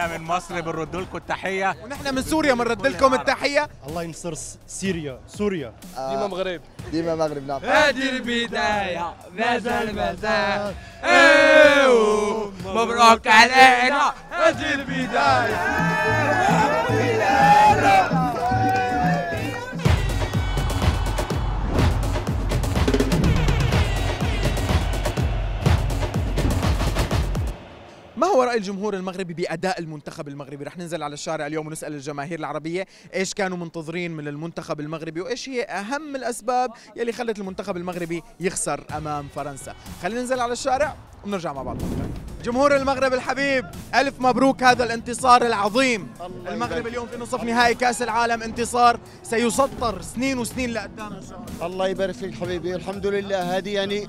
إحنا من مصر بنرد لكم التحية. ونحن من سوريا بنرد لكم التحية. الله ينصر سوريا. سوريا ديما مغرب. ديما مغرب نعم. هذه البداية. مازال مازال. إيوه مبروك علينا. هذه البداية. ما هو راي الجمهور المغربي بأداء المنتخب المغربي؟ رح ننزل على الشارع اليوم ونسأل الجماهير العربية إيش كانوا منتظرين من المنتخب المغربي وإيش هي أهم الأسباب يلي خلت المنتخب المغربي يخسر أمام فرنسا. خلينا ننزل على الشارع ونرجع مع بعض. جمهور المغرب الحبيب ألف مبروك هذا الانتصار العظيم. المغرب. اليوم في نصف نهائي كأس العالم انتصار سيسطر سنين وسنين لقدام. الله يبارك فيك حبيبي. الحمد لله. هذه يعني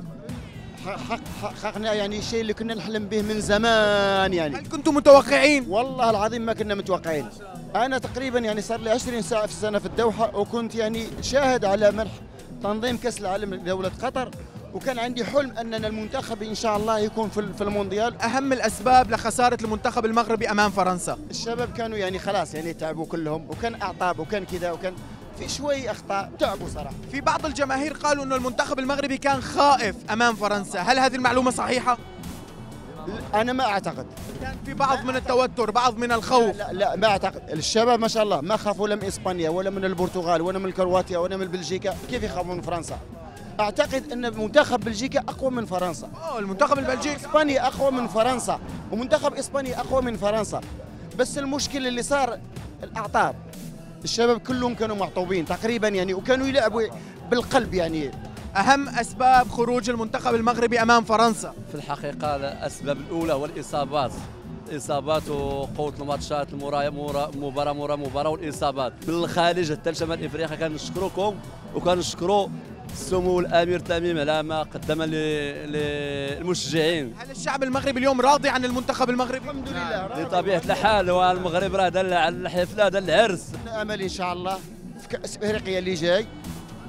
حققنا يعني الشيء اللي كنا نحلم به من زمان يعني. هل كنتم متوقعين؟ والله العظيم ما كنا متوقعين. أنا تقريبا يعني صار لي 20 ساعة في السنة في الدوحة وكنت يعني شاهد على منح تنظيم كأس العالم لدولة قطر وكان عندي حلم أننا المنتخب إن شاء الله يكون في المونديال. أهم الأسباب لخسارة المنتخب المغربي أمام فرنسا. الشباب كانوا يعني خلاص يعني تعبوا كلهم وكان أعطاب وكان كذا وكان في شوي أخطاء تعبوا صراحة. في بعض الجماهير قالوا إنه المنتخب المغربي كان خائف أمام فرنسا. هل هذه المعلومة صحيحة؟ أنا ما أعتقد. كان في بعض من التوتر بعض من الخوف. لا لا ما أعتقد. الشباب ما شاء الله ما خافوا لا من إسبانيا ولا من البرتغال ولا من كرواتيا ولا من بلجيكا. كيف يخافوا من فرنسا؟ أعتقد إن منتخب بلجيكا أقوى من فرنسا. أوه المنتخب البلجيكي. إسبانيا أقوى من فرنسا. ومنتخب إسبانيا أقوى من فرنسا. بس المشكلة اللي صار الأعطاب. الشباب كلهم كانوا معطوبين تقريبا يعني وكانوا يلعبوا بالقلب يعني. أهم أسباب خروج المنتخب المغربي أمام فرنسا. في الحقيقة الأسباب الأولى هو الإصابات. إصابات وقوة الماتشات المرايا مرا مباراة مرا مباراة والإصابات. من الخارج حتى لشمال إفريقيا كنشكروكم وكنشكروا سمو الأمير تميم على ما قدم للمشجعين. هل الشعب المغربي اليوم راضي عن المنتخب المغربي؟ الحمد لله بطبيعة الحال والمغرب راه دل على الحفلة دل العرس. امل إن شاء الله في كأس إفريقيا اللي جاي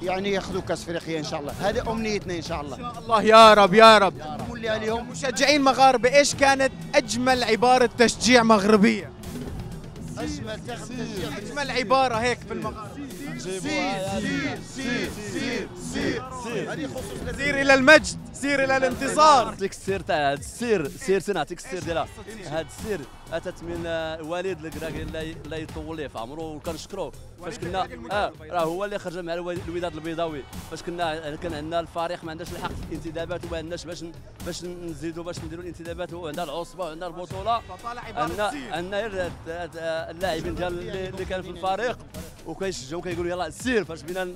يعني ياخذوا كأس إفريقيا إن شاء الله. هذه أمنيتنا إن شاء الله. الله. يا رب يا رب. نقول عليهم. مشجعين مغاربة إيش كانت أجمل عبارة تشجيع مغربية؟ أجمل تشجيع أجمل عبارة هيك في المغاربه سير إلى المجد سير إلى الانتصار نعطيك السير تاع هذا السير سير سير نعطيك السير ديالها. هذا السير أتت من آه، الوالد الكراكي الله يطول ليه في عمره وكنشكروه. فاش كنا آه راه هو اللي خرج مع الوداد البيضاوي. فاش كنا كان عندنا الفريق ما عندناش الحق في الانتدابات وما عندناش باش باش نزيدوا باش نديروا الانتدابات. وعندنا العصبة وعندنا البطولة. عندنا سير عندنا اللاعبين ديال اللي اللي كانوا في الفريق. وكيشجعوا كيقولوا يلاه سير فاش بينا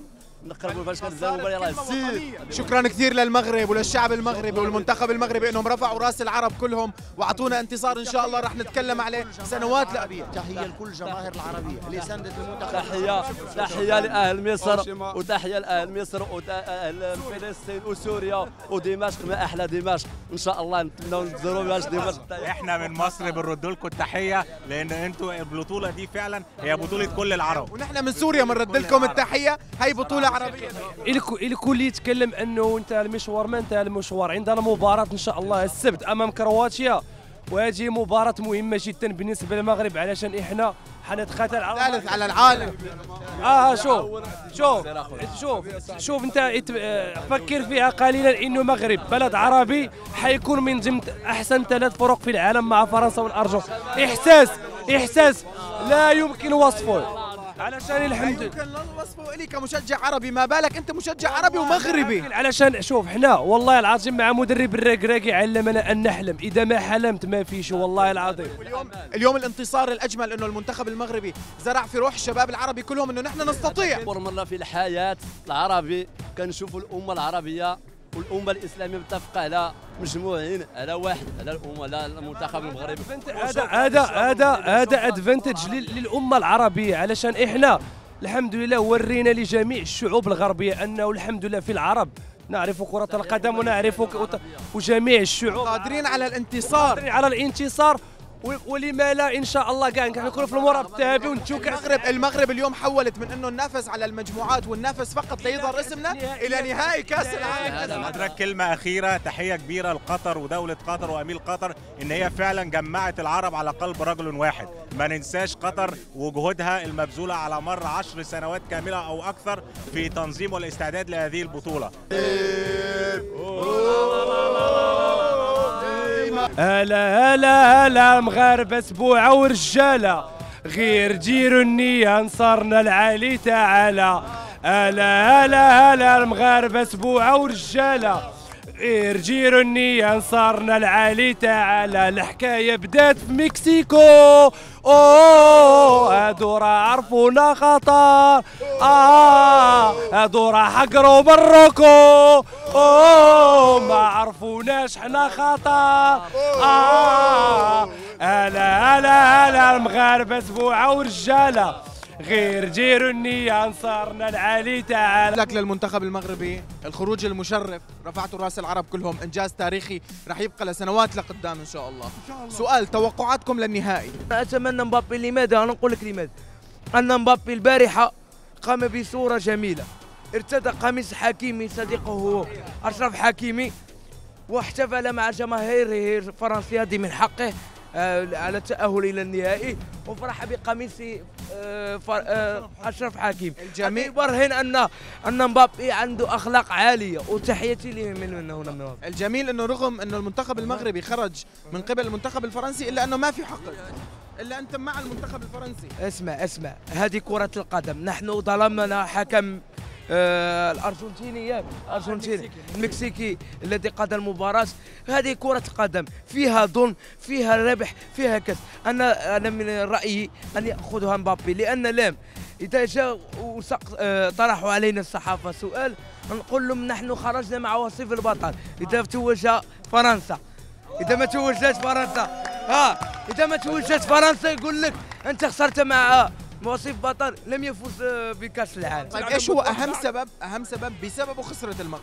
نقربوا فاش كنزاو يلاه سير شكرا كثير للمغرب وللشعب المغربي والمنتخب المغربي إنهم رفعوا رأس العرب كلهم وأعطونا انتصار إن شاء الله رح نتكلم عليه سنوات العربية تحية لكل الجماهير العربية اللي ساندت المنتخب. تحية تحية لأهل مصر وتحية لأهل مصر وأهل فلسطين وسوريا ودمشق ما أحلى دمشق. إن شاء الله نتمنوا نزوروا دمشق. إحنا من مصر بنرد لكم التحية لأن أنتوا البطولة دي فعلا هي بطولة كل العرب. ونحن من سوريا بنرد لكم التحية هي بطولة عربيه الكل الكل يتكلم أنه أنت المشوار ما انتهى المشوار. عندنا مباراة إن شاء الله السبت أمام كرواتيا. وهذه مباراة مهمة جدا بالنسبة للمغرب علشان إحنا حنتقاتل على ثالث على العالم. آه شوف شوف شوف شوف أنت فكر فيها قليلا إنه المغرب بلد عربي حيكون من ضمن أحسن ثلاث فرق في العالم مع فرنسا والأرجنتين. إحساس إحساس لا يمكن وصفه. علشان الحمد يمكن وصفه لي كمشجع عربي ما بالك أنت مشجع عربي ومغربي؟ علشان شوف إحنا والله العظيم مع مدرب الركراكي علمنا أن نحلم إذا ما حلمت ما فيش والله العظيم. اليوم اليوم الانتصار الأجمل إنه المنتخب المغربي زرع في روح الشباب العربي كلهم إنه نحن نستطيع. أول مرة في الحياة العربي كنشوفوا الأمة العربية والأمة الإسلامية متفقة على مجموعين على واحد على الأمة على المنتخب المغربي. هذا هذا هذا هذا ادفانتج للأمة العربية علشان إحنا الحمد لله ورينا لجميع الشعوب الغربية أنه الحمد لله في العرب. نعرف كرة القدم ونعرف وجميع الشعوب. قادرين على الانتصار. على الانتصار. ولما لا إن شاء الله كاع نكونوا في المربع الذهبي كاس المغرب المغرب اليوم حولت من إنه ننافس على المجموعات وننافس فقط ليظهر اسمنا إلى نهائي كأس العالم. أدرك كلمة أخيرة تحية كبيرة لقطر ودولة قطر وأمير قطر إن هي فعلا جمعت العرب على قلب رجل واحد. ما ننساش قطر وجهودها المبذولة على مر عشر سنوات كاملة أو أكثر في تنظيم والاستعداد لهذه البطولة. هلا هلا هلا مغاربة سبوعة ورجالة. غير ديروا النية نصرنا العالي تعالى. هلا هلا هلا المغاربة سبوعة ورجالة. غير ديروا النية نصرنا العالي تعالى. الحكاية بدات في مكسيكو. أوه هادو راه عرفونا خطر آه هادو راه حقروا مروكو. أوه. عرفوناش حنا خطر آه هلا هلا هلا المغاربة سبوعة ورجالة. غير ديروا النية نصرنا العالي تعالى. لك للمنتخب المغربي الخروج المشرف. رفعتوا رأس العرب كلهم. إنجاز تاريخي راح يبقى لسنوات لقدام إن شاء الله. سؤال توقعاتكم للنهائي. أتمنى مبابي لماذا؟ أنا نقول لك لماذا. أن مبابي البارحة قام بصورة جميلة. ارتدى قميص حكيمي صديقه أشرف حكيمي. واحتفل مع جماهيره الفرنسيه هذه من حقه آه، على التأهل إلى النهائي. وفرح بقميص آه، آه، أشرف حكيم. الجميع- هذا يبرهن ان أن مبابي عنده أخلاق عالية وتحياتي له من هنا من هنا الجميل إنه رغم إنه المنتخب المغربي خرج من قبل المنتخب الفرنسي إلا إنه ما في حقد إلا انت مع المنتخب الفرنسي. اسمع اسمع. هذه كرة القدم. نحن ظلمنا حكم آه الأرجنتيني ياك الارجنتيني المكسيكي. الذي قاد المباراة. هذه كرة قدم فيها ظلم فيها ربح فيها كسب. أنا أنا من رأيي أن يأخذها مبابي لأن لام اذا جاء آه، طرحوا علينا الصحافة سؤال. نقول لهم نحن خرجنا مع وصيف البطل. إذا توج فرنسا إذا ما توجتش فرنسا. ها إذا ما توجتش فرنسا يقول لك أنت خسرت مع وصيف بطل لم يفوز آه، بكأس العالم. طيب إيش هو أهم سبب؟ أهم سبب بسببه خسرت المغرب.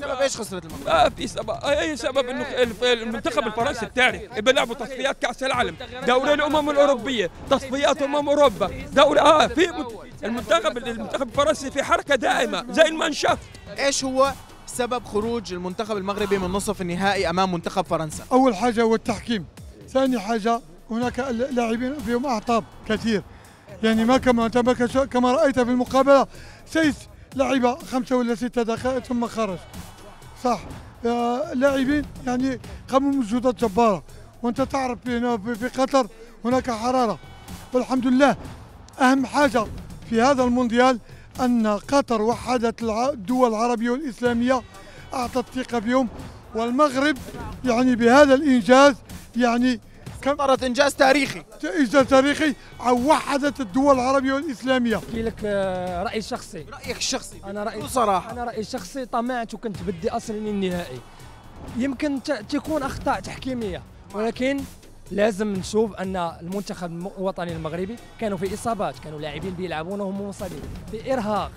سبب إيش خسرت المغرب؟ ما في سبب أي سبب إنه المنتخب الفرنسي التاريخ بيلعبوا تصفيات كأس العالم. دوري الأمم الأوروبية تصفيات امم اوروبا دوري آه في المنتخب المنتخب الفرنسي في حركة دائمة زي المنشف إيش هو سبب خروج المنتخب المغربي من نصف النهائي أمام منتخب فرنسا؟ أول حاجة هو التحكيم. ثاني حاجة هناك لاعبين فيهم أعطاب كثير. يعني ما كما كما رأيت في المقابلة سيس لعب خمسة ولا ستة دقائق ثم خرج. صح. آه، لاعبين يعني قاموا بمجهودات جبارة. وأنت تعرف هنا في قطر هناك حرارة. والحمد لله أهم حاجة في هذا المونديال أن قطر وحدت الدول العربية والإسلامية أعطت ثقة بهم. والمغرب يعني بهذا الإنجاز يعني صارت إنجاز تاريخي. إنجاز تاريخي وحدت الدول العربية والإسلامية. أحكي لك آه، رايي الشخصي رأيك الشخصي أنا رأيي بكل صراحة. أنا رأيي الشخصي طمعت وكنت بدي أصل للنهائي يمكن ت- تكون أخطاء تحكيمية ولكن لازم نشوف أن المنتخب الم- الوطني المغربي كانوا في إصابات كانوا لاعبين بيلعبون وهم مصابين في إرهاق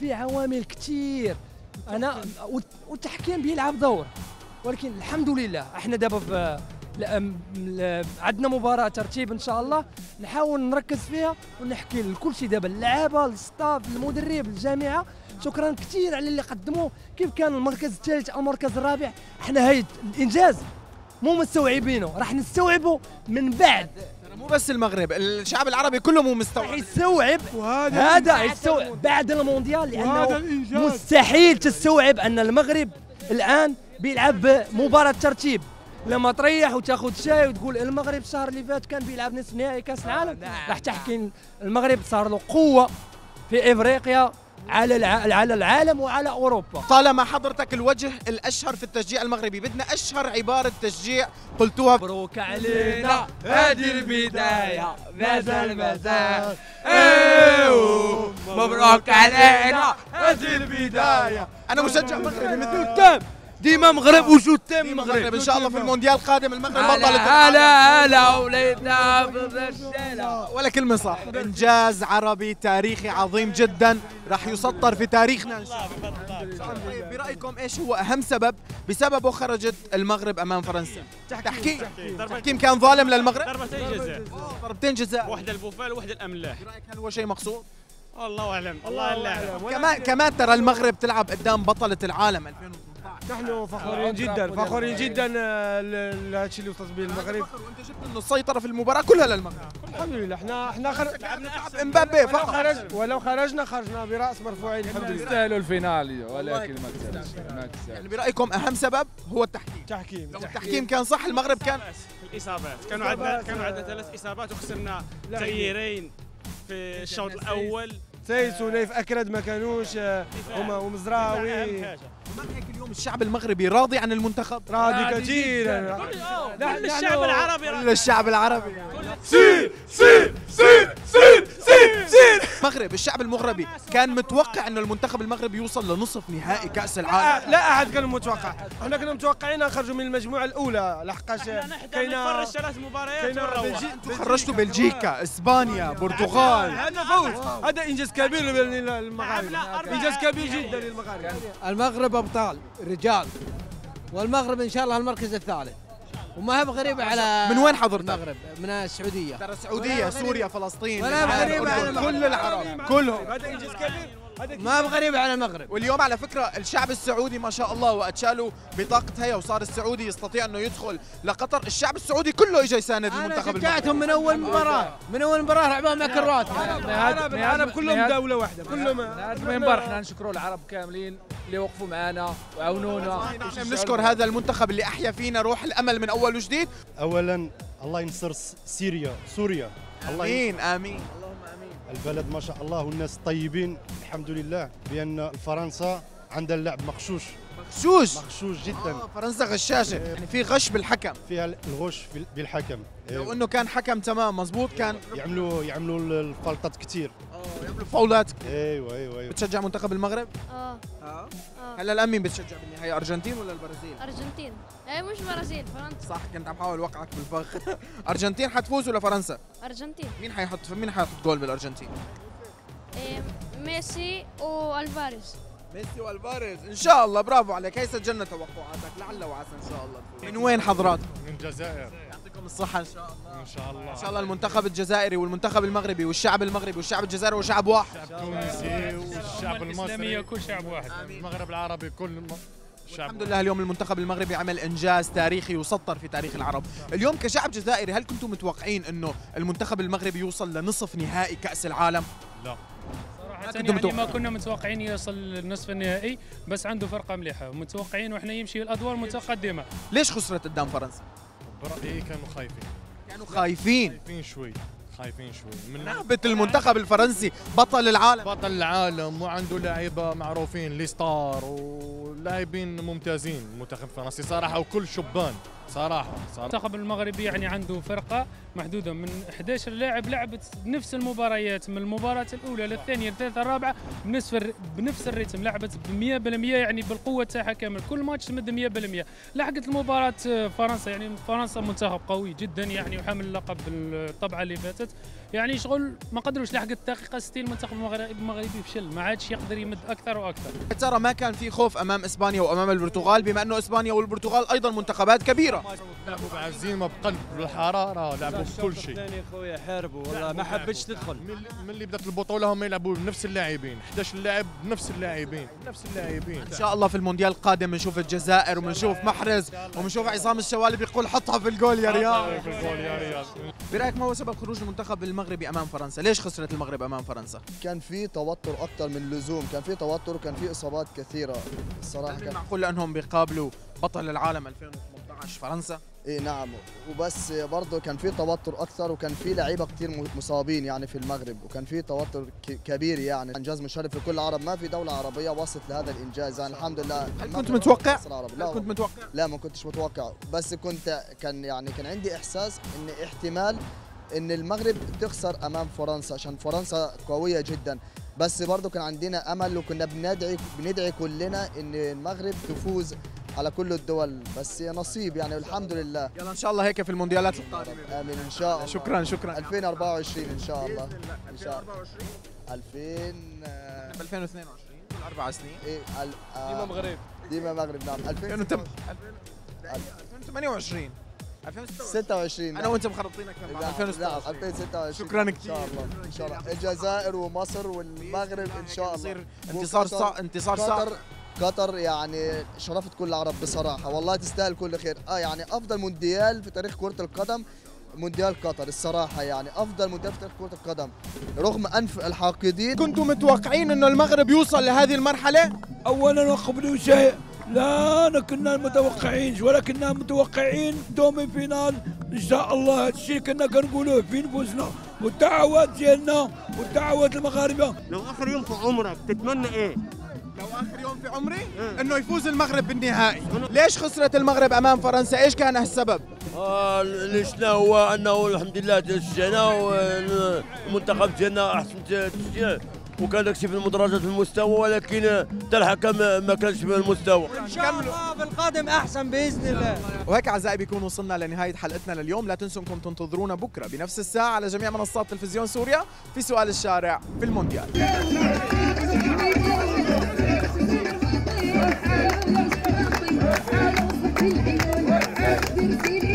في عوامل كثير أنا والت- والتحكيم بيلعب دور ولكن الحمد لله إحنا دابا في عندنا مباراة ترتيب إن شاء الله. نحاول نركز فيها ونحكي لكل شيء دابا. اللعابة الستاف المدرب الجامعة. شكرا كثير على اللي قدموه كيف كان المركز الثالث أو المركز الرابع؟ إحنا هاي الإنجاز. مو مستوعبينه. راح نستوعبه من بعد. ترى مو بس المغرب الشعب العربي كله مو راح مستوعب يستوعب. وهذا هذا يستوعب بعد المونديال لأنه مستحيل تستوعب أن المغرب الآن بيلعب مباراة ترتيب. لما تريح وتاخذ شاي وتقول المغرب الشهر اللي فات كان بيلعب نصف نهائي كأس العالم. راح تحكي المغرب صار له قوة في إفريقيا على الع- على العالم وعلى أوروبا. طالما حضرتك الوجه الأشهر في التشجيع المغربي بدنا أشهر عبارة تشجيع قلتوها. مبروك علينا هذه البداية. ذا المساء مبروك علينا هذه البداية. أنا مشجع مغربي مثل قدام ديما مغرب وجود تام المغرب مغرب. إن شاء الله في المونديال القادم المغرب هلا بطلت هلا هلا وليدنا ولا كلمة صح. إنجاز عربي تاريخي عظيم جدا. راح يسطر في تاريخنا إن شاء الله. طيب برأيكم إيش هو أهم سبب؟ بسببه خرجت المغرب أمام فرنسا. تحكيم تحكيم. كان ظالم للمغرب؟ ضربتين جزاء. ضربتين جزاء. واحدة البوفال وواحدة الأملاح. برأيك هل هو شيء مقصود؟ والله أعلم الله أعلم. كمان كمان ترى المغرب تلعب قدام بطلة العالم 2018 نحن فخورين جدا فخورين جدا آه، ل- لهذا الشيء اللي وصلت به المغرب. وانت جبت إنه السيطرة في المباراة كلها للمغرب. الحمد لله. إحنا إحنا خر... إمبابي ولو خرج ولو خرجنا خرجنا برأس مرفوعين الحمد لله. يستاهلوا ال finale ولكن ما كسبش ما كسبش يعني برأيكم أهم سبب هو التحكيم. تحكيم لو التحكيم كان صح المغرب كان الإصابات كانوا عندنا كانوا عندنا ثلاث إصابات وخسرنا تغييرين في الشوط الأول. سيس ونايف أكرد ما كانوش آه، هما ومزراوي هيك اليوم الشعب المغربي راضي عن المنتخب؟ راضي كثير كل الشعب العربي كل الشعب العربي. سير سير سير سير سير المغرب الشعب المغربي كان متوقع انه المنتخب المغربي يوصل لنصف نهائي كأس العالم. لا أحد كان متوقع. إحنا كنا متوقعين نخرجوا من المجموعة الأولى لحقاش كاينة ثلاث مباريات ونروح. بلجيكا. خرجتوا بلجيكا إسبانيا برتغال. هذا فوز. هذا إنجاز كبير للمغاربة. إنجاز كبير جدا للمغاربة. المغرب أبطال رجال. والمغرب إن شاء الله المركز الثالث. وما هي بغريبة على من وين حضرتك؟ المغرب من السعودية. ترى السعودية سوريا فلسطين. ولا غريبة على. كل العرب. كلهم. هذا انجاز كبير ما بغريبه على المغرب واليوم على فكره الشعب السعودي ما شاء الله وقت شالوا بطاقه هيا وصار السعودي يستطيع انه يدخل لقطر الشعب السعودي كله اجى يساند أنا المنتخب شجعتهم من اول مباراه من اول مباراه لعبوها مع كرواتيا العرب العرب كلهم دوله واحدة كلهم المنبر إحنا نشكروا العرب كاملين اللي وقفوا معنا وعاونونا نحن بنشكر هذا المنتخب اللي احيا فينا روح الامل من اول وجديد اولا الله ينصر سوريا سوريا الله ين- امين امين البلد ما شاء الله والناس طيبين الحمد لله. بأن فرنسا عندها اللعب مغشوش مغشوش. مغشوش جدا. آه، فرنسا غشاشة. يعني في غش بالحكم. فيها الغش بالحكم. لو إنه كان حكم تمام مزبوط كان. يعملوا يعملوا الفلطات كتير. يعملوا فاولات أيوه أيوه أيوه. بتشجع منتخب المغرب؟ آه. آه. آه. هلا الان مين بتشجع بالنهايه أرجنتين ولا البرازيل؟ أرجنتين. اي مش برازيل فرنسا. صح كنت عم حاول أوقعك بالفخ أرجنتين حتفوز ولا فرنسا؟ أرجنتين. مين حيحط مين حيحط جول بالأرجنتين؟ إيه ميسي وألفاريز. ميسي والفاريز. إن شاء الله. برافو عليك. هي سجلنا توقعاتك. لعل وعسى إن شاء الله من وين حضراتكم؟ من الجزائر. يعطيكم الصحة إن شاء الله. إن شاء الله. إن شاء الله المنتخب الجزائري والمنتخب المغربي والشعب المغربي والشعب الجزائري وشعب واحد. التونسي والشعب المصري. كل شعب واحد. المغرب العربي كل م- شعب الحمد لله اليوم المنتخب المغربي عمل إنجاز تاريخي يسطر في تاريخ العرب. اليوم كشعب جزائري هل كنتم متوقعين إنه المنتخب المغربي يوصل لنصف نهائي كأس العالم؟ لا. كنت يعني. ما كنا متوقعين يوصل للنصف النهائي بس عنده فرقة مليحة. متوقعين وإحنا يمشي الأدوار متقدمة. ليش خسرت قدام فرنسا؟ برايي كانوا خايفين. كانوا خايفين. خايفين شوي. خايفين شوي. من نهبة المنتخب الفرنسي بطل العالم. بطل العالم وعنده لعيبة معروفين لي ستار ولاعبين ممتازين. المنتخب الفرنسي صراحة وكل شبان. صراحة صراحة. المنتخب المغربي يعني عنده فرقة محدودة من 11 لاعب لعبت نفس المباريات من المباراة الأولى للثانية للثالثة الرابعة بنفس. بنفس الريتم لعبت ب 100% يعني بالقوة تاعها كامل كل ماتش تمد 100% لحقت المباراة آه، فرنسا يعني فرنسا منتخب قوي جدا يعني وحامل اللقب الطبعة اللي فاتت. يعني شغل ما قدروش لحقت الدقيقة 60 المنتخب المغربي المغربي فشل ما عادش يقدر يمد أكثر وأكثر. ترى ما كان في خوف أمام إسبانيا وأمام البرتغال بما أنه إسبانيا والبرتغال أيضا منتخبات كبيرة. لعبوا بعزيمه بقلب بالحراره لعبوا بكل شيء. ثاني خويا حاربوا والله ما حبيتش تدخل. من اللي بدأت البطولة هم يلعبوا بنفس اللاعبين. 11 لاعب بنفس اللاعبين. نفس اللاعبين. إن شاء الله في المونديال القادم بنشوف الجزائر وبنشوف محرز وبنشوف عصام الشوالي بيقول حطها في الجول يا رياض بالجول يا رياض برأيك ما هو سبب خروج المنتخب المغربي أمام فرنسا؟ ليش خسرت المغرب أمام فرنسا؟ كان في توتر أكتر من اللزوم كان في توتر وكان في إصابات كثيرة. الصراحة كان معقول لأنهم بيقابلوا بطل العالم 2018 فرنسا؟ اي نعم. وبس برضه كان في توتر أكثر وكان في لعيبة كثير مصابين يعني في المغرب وكان في توتر كبير يعني. انجاز مشرف لكل العرب ما في دولة عربية وصلت لهذا الإنجاز. يعني الحمد لله. هل كنت متوقع؟ لا. كنت متوقع؟ لا ما كنتش متوقع. بس كنت كان يعني كان عندي إحساس إن احتمال إن المغرب تخسر أمام فرنسا عشان فرنسا قوية جدا. بس برضه كان عندنا أمل وكنا بندعي بندعي كلنا إن المغرب تفوز على كل الدول بس نصيب يعني والحمد لله. يلا إن شاء الله هيك في المونديالات القادمة. آمين إن شاء الله. شكرا شكرا. 2024 إن شاء الله. إن شاء الله. 2000 آه، ب 2022 أربع سنين. إيه أل- ديما مغرب. ديما مغرب نعم. 2000 2028 26 أنا وأنت مخرطين أكثر نعم، بعد 2026 نعم 2026 شكراً إن كثير. شاء الله إن شاء الله. الجزائر ومصر والمغرب إن شاء الله يصير انتصار انتصار صعب. قطر يعني شرفت كل العرب بصراحة. والله تستاهل كل خير. آه يعني أفضل مونديال في تاريخ كرة القدم مونديال قطر الصراحة يعني أفضل مونديال في تاريخ كرة القدم. رغم أنف الحاقدين. كنتم متوقعين إنه المغرب يوصل لهذه المرحلة؟ اولا وقبل شيء لا كنا متوقعين ولا كنا متوقعين. دومي فينال. إن شاء الله هذا الشيء كنا كنقولوه. في نفوسنا والدعوات ديالنا والدعوات المغاربة. لو آخر يوم في عمرك تتمنى إيه؟ لو آخر يوم في عمري إنه يفوز المغرب بالنهائي. ليش خسرت المغرب أمام فرنسا؟ إيش كان السبب؟ آه اللي شفنا هو أنه الحمد لله تشجعنا والمنتخب ديالنا أحسن تشجيع وكان داكشي في المدرجات في المستوى ولكن حتى الحكم ما كانش في المستوى. إن شاء الله بالقادم أحسن بإذن الله. وهيك أعزائي بيكون وصلنا لنهاية حلقتنا لليوم. لا تنسوا أنكم تنتظرونا بكرة بنفس الساعة على جميع منصات تلفزيون سوريا في سؤال الشارع في المونديال. I hey, hey, hey,